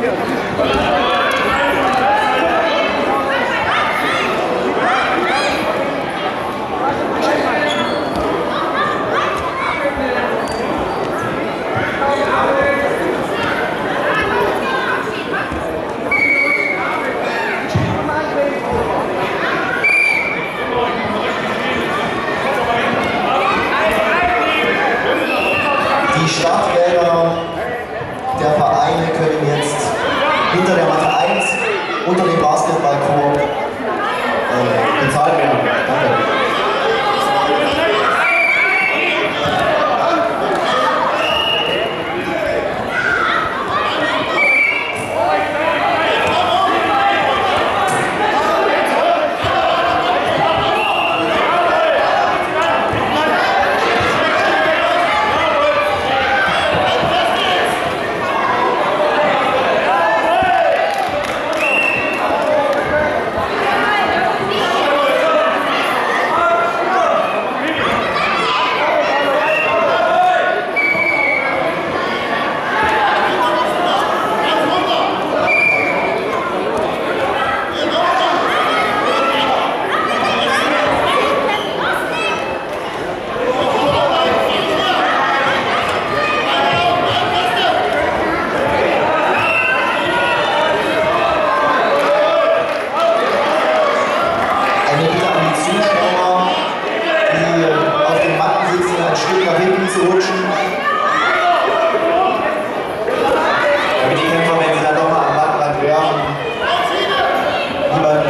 Die Stadtgelder der Vereine können unter dem Basketballkorb äh, bezahlt werden. Danke. nach hinten zu rutschen. Damit die Kämpfer, wenn sie dann nochmal am Band werfen, niemanden